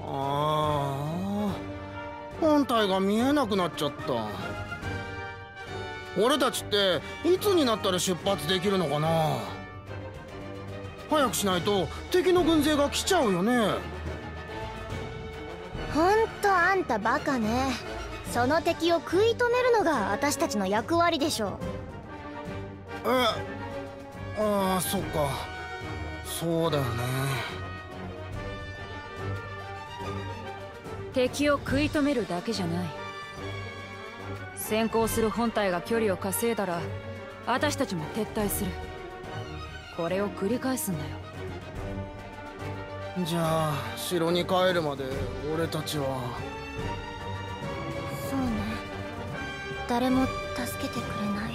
ああ本体が見えなくなっちゃった。俺たちっていつになったら出発できるのかな。早くしないと敵の軍勢が来ちゃうよね。ほんとあんたバカね。その敵を食い止めるのが私たちの役割でしょ。えああそっかそうだよね。敵を食い止めるだけじゃない。先行する本体が距離を稼いだら私たちも撤退する。これを繰り返すんだよ。じゃあ城に帰るまで俺たちは。そうね。誰も助けてくれない。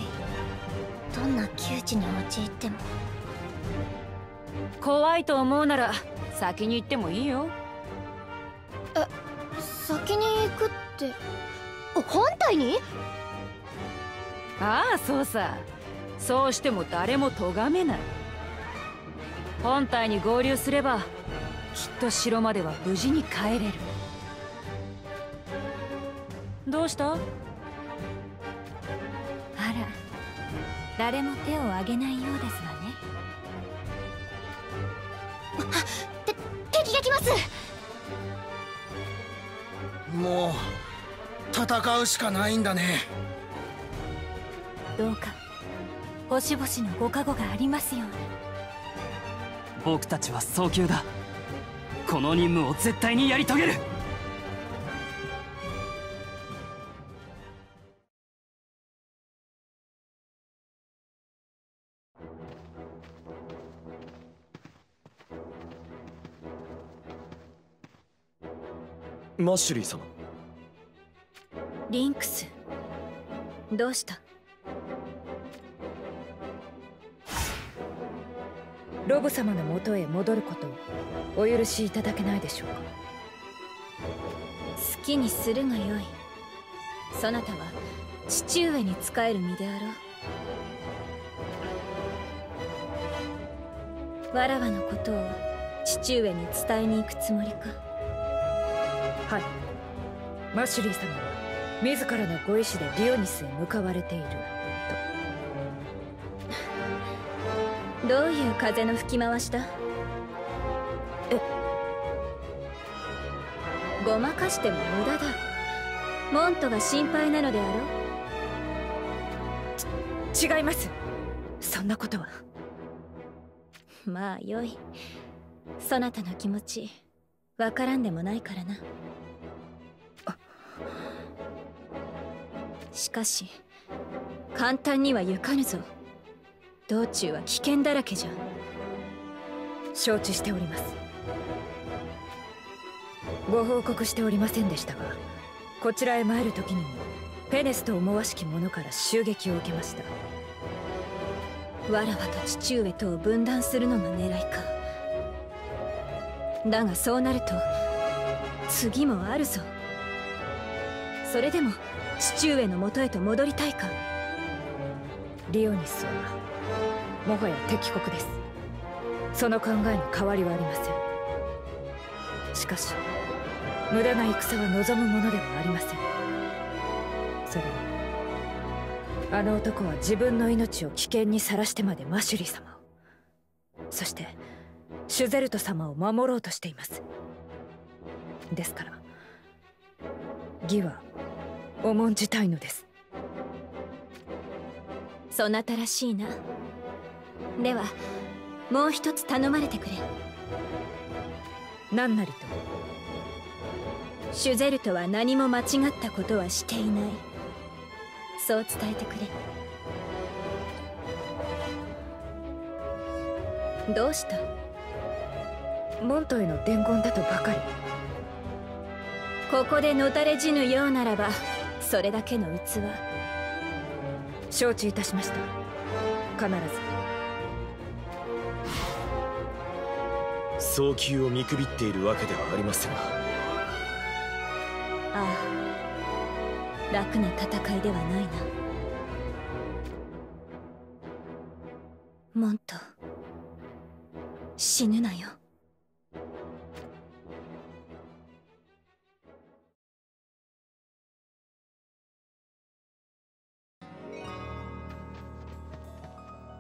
どんな窮地に陥っても怖いと思うなら先に行ってもいいよ。え先に行くって。本体に？ああそうさ。そうしても誰も咎めない。本体に合流すればきっと城までは無事に帰れる。どうした？あら誰も手を挙げないようですわねて敵が来ます。もう戦うしかないんだね。どうか星々のご加護がありますように。僕たちは早急だ。この任務を絶対にやり遂げるマッシュリー様。リンクス。どうした？ロブ様のもとへ戻ることをお許しいただけないでしょうか？好きにするがよい。そなたは父上に仕える身であろう。わらわのことを父上に伝えに行くつもりか？はい。マシュリー様は自らのご意志でリオニスへ向かわれている。とどういう風の吹き回しだ？え？ごまかしても無駄だ。モントが心配なのであろう？違います。そんなことは。まあよい。そなたの気持ちわからんでもないからなしかし簡単には行かぬぞ。道中は危険だらけじゃ。承知しております。ご報告しておりませんでしたがこちらへ参る時にもペネスと思わしき者から襲撃を受けました。わらわと父上とを分断するのが狙いか。だがそうなると次もあるぞ。それでも父上のもとへと戻りたいか？リオニスはもはや敵国です。その考えに変わりはありません。しかし無駄な戦は望むものではありません。それにあの男は自分の命を危険にさらしてまでマシュリー様を。そしてシュゼルト様を守ろうとしています。ですから義は重んじたいのです。そなたらしいな。ではもう一つ頼まれてくれ。何なりと。シュゼルトは何も間違ったことはしていない。そう伝えてくれ。どうした？モントへの伝言だとばかり。ここでのたれ死ぬようならばそれだけの器。承知いたしました。必ず。早急を見くびっているわけではありませんが。ああ。楽な戦いではないな。モント死ぬなよ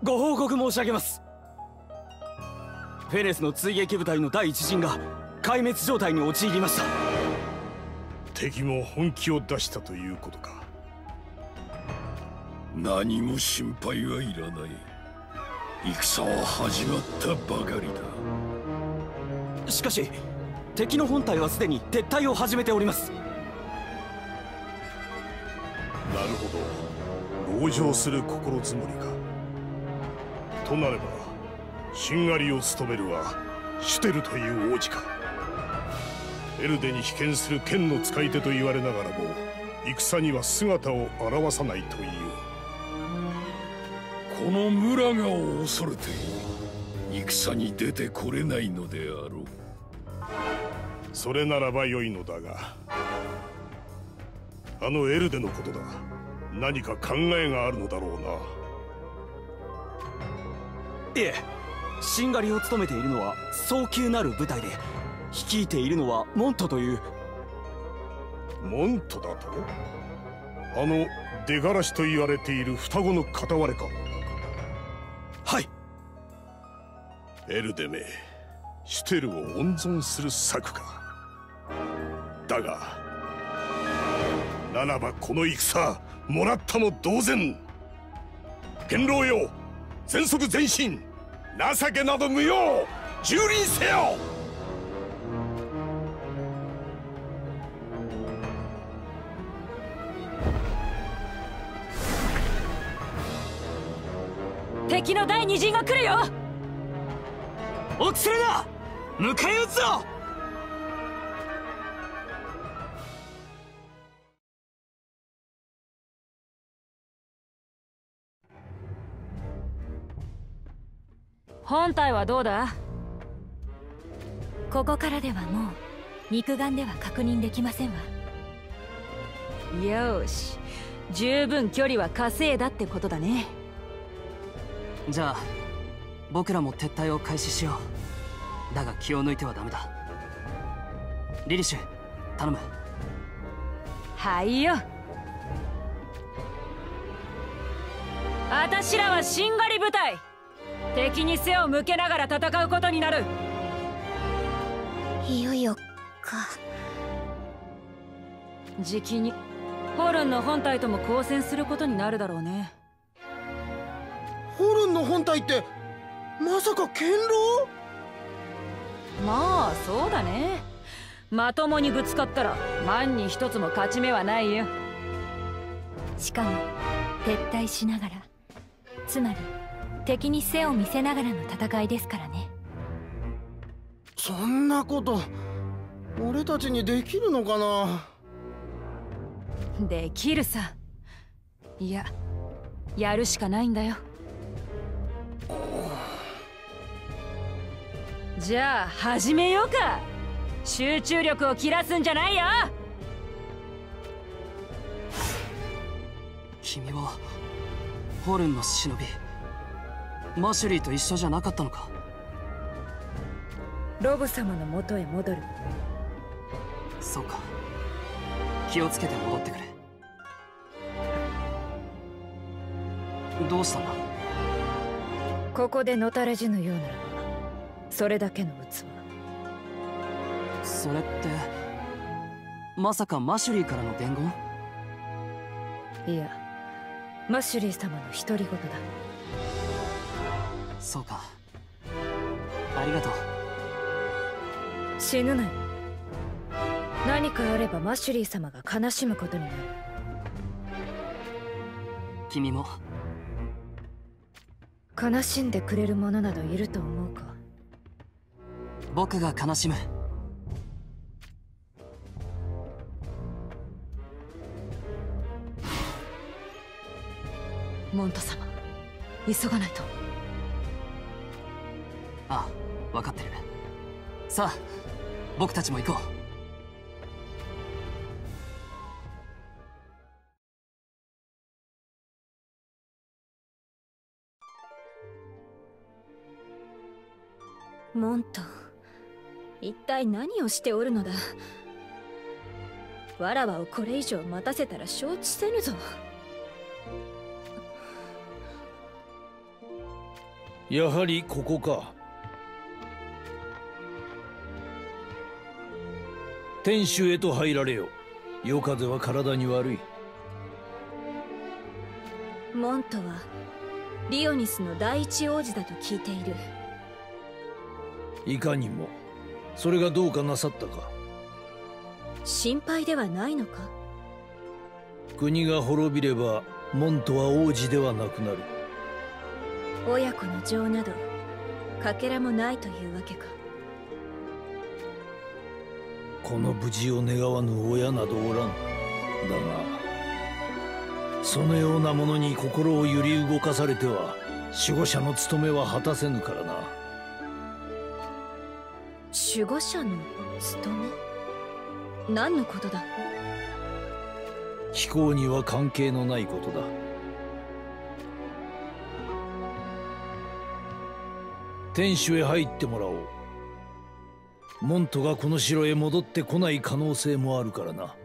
ご報告申し上げます。フェレスの追撃部隊の第一陣が壊滅状態に陥りました。敵も本気を出したということか。何も心配はいらない。戦は始まったばかりだ。しかし敵の本体はすでに撤退を始めております。なるほど。籠城する心づもりかとなればしんがりを務めるはシュテルという王子か。エルデに被験する剣の使い手と言われながらも戦には姿を現さないという。この村がを恐れて戦に出てこれないのであろう。それならば良いのだがあのエルデのことだ。何か考えがあるのだろうないえしんがりを務めているのは早急なる部隊で率いているのはモントという。モントだと？あの出がらしと言われている双子の片割れか。はい。エルデめシュテルを温存する策か。だがならばこの戦もらったも同然。元老よ全速前進。情けなど無用。蹂躙せよ。敵の第二陣が来るよ。臆するな迎え撃つぞ本体はどうだ？ここからではもう肉眼では確認できませんわ。よし。十分距離は稼いだってことだね。じゃあ僕らも撤退を開始しよう。だが気を抜いてはダメだ。リリシュ頼む。はいよ。あたしらはしんがり部隊敵に背を向けながら戦うことになる。いよいよか。じきにホルンの本体とも交戦することになるだろうね。ホルンの本体ってまさか堅牢？まあそうだね。まともにぶつかったら万に一つも勝ち目はないよ。しかも撤退しながら。つまり敵に背を見せながらの戦いですからね。そんなこと俺たちにできるのかな？できるさ。いややるしかないんだよ。じゃあ始めようか。集中力を切らすんじゃないよ。君はホルンの忍びマシュリーと一緒じゃなかったのか？ロブ様の元へ戻る。そうか。気をつけて戻ってくれ。どうしたんだここでのたれ死ぬようならばそれだけの器。それってまさかマシュリーからの伝言？いやマシュリー様の独り言だそうか。ありがとう。死ぬなよ。何かあればマシュリー様が悲しむことになる。君も？悲しんでくれる者などいると思うか？僕が悲しむ。モント様急がないとああ分かってる。さあ僕たちも行こう。モント一体何をしておるのだ？わらわをこれ以上待たせたら承知せぬぞ。やはりここか天守へと入られよ。夜風は体に悪い。モントはリオニスの第一王子だと聞いている。いかにも。それがどうかなさったか。心配ではないのか？国が滅びればモントは王子ではなくなる。親子の情などかけらもないというわけかこの無事を願わぬ親などおらんだがそのようなものに心を揺り動かされては守護者の務めは果たせぬからな。守護者の務め？何のことだ？飛行には関係のないことだ。天守へ入ってもらおうモントがこの城へ戻ってこない可能性もあるからな。